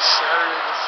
Saturday